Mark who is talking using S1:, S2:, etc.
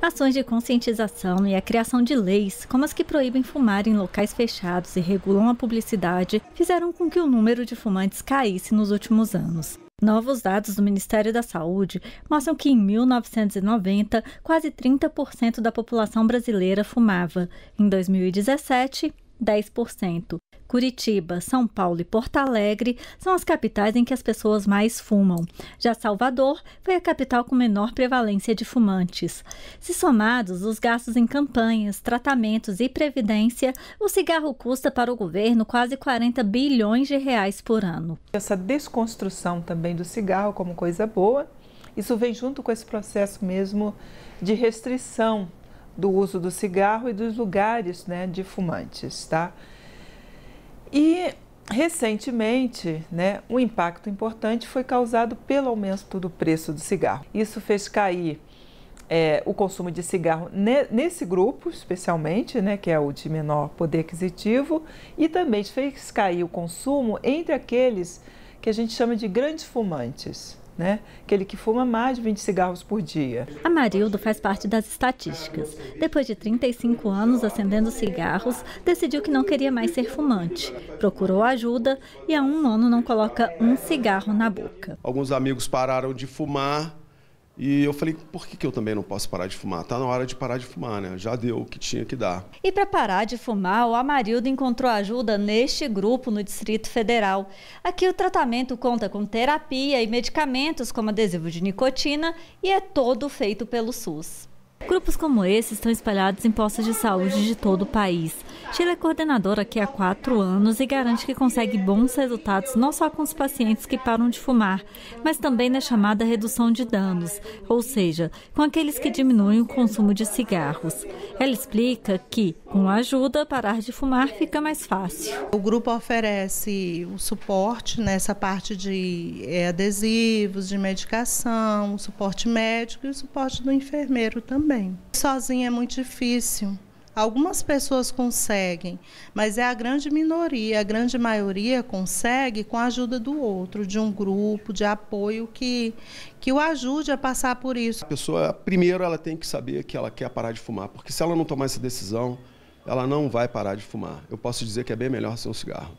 S1: Ações de conscientização e a criação de leis, como as que proíbem fumar em locais fechados e regulam a publicidade, fizeram com que o número de fumantes caísse nos últimos anos. Novos dados do Ministério da Saúde mostram que em 1990, quase 30% da população brasileira fumava. Em 2017, 10%. Curitiba, São Paulo e Porto Alegre são as capitais em que as pessoas mais fumam. Já Salvador foi a capital com menor prevalência de fumantes. Se somados os gastos em campanhas, tratamentos e previdência, o cigarro custa para o governo quase 40 bilhões de reais por ano.
S2: Essa desconstrução também do cigarro como coisa boa, isso vem junto com esse processo mesmo de restrição do uso do cigarro e dos lugares né, de fumantes, tá? E recentemente, né, um impacto importante foi causado pelo aumento do preço do cigarro. Isso fez cair é, o consumo de cigarro ne, nesse grupo, especialmente, né, que é o de menor poder aquisitivo, e também fez cair o consumo entre aqueles que a gente chama de grandes fumantes né? Aquele que fuma mais de 20 cigarros por dia.
S1: Amarildo faz parte das estatísticas. Depois de 35 anos acendendo cigarros, decidiu que não queria mais ser fumante. Procurou ajuda e há um ano não coloca um cigarro na boca.
S3: Alguns amigos pararam de fumar e eu falei, por que, que eu também não posso parar de fumar? Tá na hora de parar de fumar, né? Já deu o que tinha que dar.
S1: E para parar de fumar, o Amarildo encontrou ajuda neste grupo no Distrito Federal. Aqui o tratamento conta com terapia e medicamentos como adesivo de nicotina e é todo feito pelo SUS. Grupos como esse estão espalhados em postos de saúde de todo o país. Sheila é coordenadora aqui há quatro anos e garante que consegue bons resultados não só com os pacientes que param de fumar, mas também na chamada redução de danos, ou seja, com aqueles que diminuem o consumo de cigarros. Ela explica que, com a ajuda, parar de fumar fica mais fácil.
S4: O grupo oferece o suporte nessa parte de é, adesivos, de medicação, o suporte médico e o suporte do enfermeiro também. Sozinho é muito difícil. Algumas pessoas conseguem, mas é a grande minoria, a grande maioria consegue com a ajuda do outro, de um grupo de apoio que, que o ajude a passar por isso.
S3: A pessoa, primeiro, ela tem que saber que ela quer parar de fumar, porque se ela não tomar essa decisão, ela não vai parar de fumar. Eu posso dizer que é bem melhor ser um cigarro.